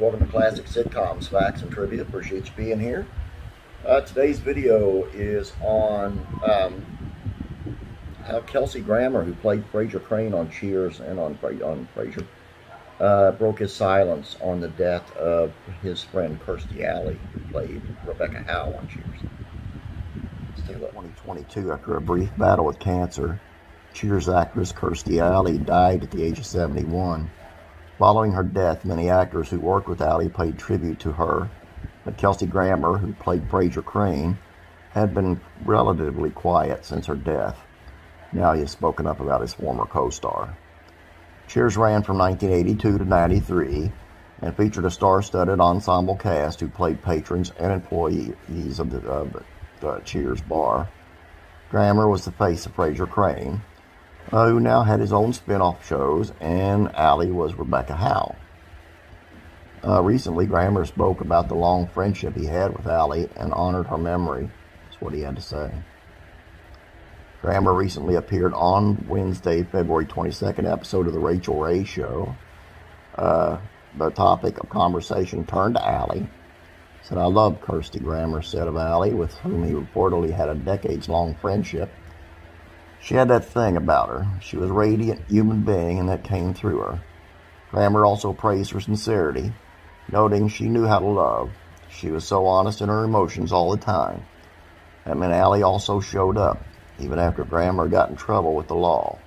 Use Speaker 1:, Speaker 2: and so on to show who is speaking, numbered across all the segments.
Speaker 1: Welcome to Classic Sitcoms, Facts, and Trivia. Appreciate you being here. Uh, today's video is on um, how Kelsey Grammer, who played Frasier Crane on Cheers and on, on Frasier, uh, broke his silence on the death of his friend Kirstie Alley, who played Rebecca Howe on Cheers. Let's take a look. 2022, after a brief battle with cancer, Cheers actress Kirstie Alley died at the age of 71. Following her death, many actors who worked with Alley paid tribute to her, but Kelsey Grammer, who played Frasier Crane, had been relatively quiet since her death. Now he has spoken up about his former co-star. Cheers ran from 1982 to 93 and featured a star-studded ensemble cast who played patrons and employees of the, the Cheers bar. Grammer was the face of Frasier Crane, who now had his own spin-off shows, and Alley was Rebecca Howe. Uh, recently, Grammer spoke about the long friendship he had with Alley and honored her memory. That's what he had to say. Grammer recently appeared on Wednesday, February 22nd episode of The Rachael Ray Show. Uh, the topic of conversation turned to Alley. Said, I love Kirstie Grammer, said of Alley, with whom he reportedly had a decades-long friendship. She had that thing about her. She was a radiant human being, and that came through her. Grammer also praised her sincerity, noting she knew how to love. She was so honest in her emotions all the time. That meant Alley also showed up, even after Grammer got in trouble with the law.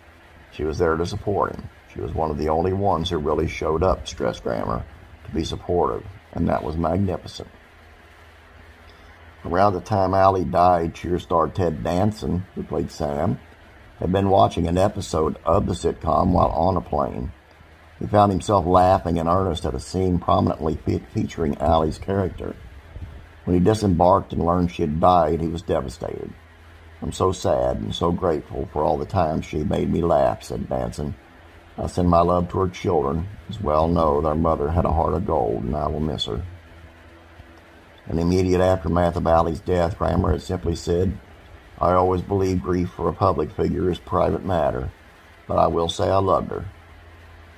Speaker 1: She was there to support him. She was one of the only ones who really showed up, stressed Grammer, to be supportive, and that was magnificent. Around the time Alley died, Cheers star Ted Danson, who played Sam, had been watching an episode of the sitcom while on a plane. He found himself laughing in earnest at a scene prominently fe- featuring Alley's character. When he disembarked and learned she had died, he was devastated. I'm so sad and so grateful for all the times she made me laugh, said Danson. I send my love to her children, as well know their mother had a heart of gold, and I will miss her. In the immediate aftermath of Alley's death, Grammer had simply said, I always believe grief for a public figure is private matter, but I will say I loved her.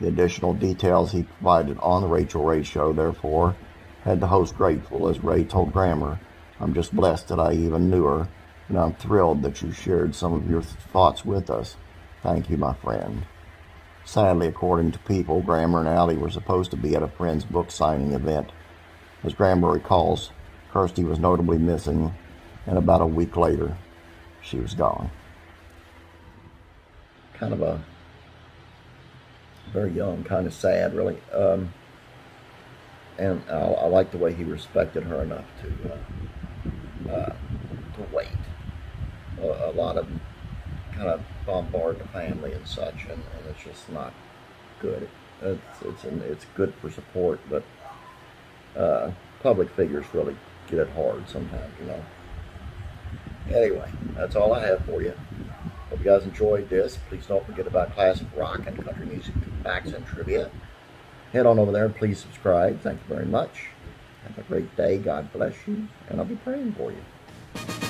Speaker 1: The additional details he provided on the Rachael Ray show, therefore, had the host grateful as Ray told Grammer, I'm just blessed that I even knew her, and I'm thrilled that you shared some of your thoughts with us. Thank you, my friend. Sadly, according to People, Grammer and Alley were supposed to be at a friend's book signing event. As Grammer recalls, Kirstie was notably missing, and about a week later, she was gone. Kind of a very young, kind of sad, really. Um, and I, I like the way he respected her enough to uh, uh, to wait. A, a, lot of kind of bombard the family and such, and, and it's just not good. It's it's an, it's good for support, but uh, public figures really get it hard sometimes, you know. Anyway, that's all I have for you. Hope you guys enjoyed this. Please don't forget about classic rock and country music facts and trivia. Head on over there and please subscribe. Thank you very much. Have a great day. God bless you. And I'll be praying for you.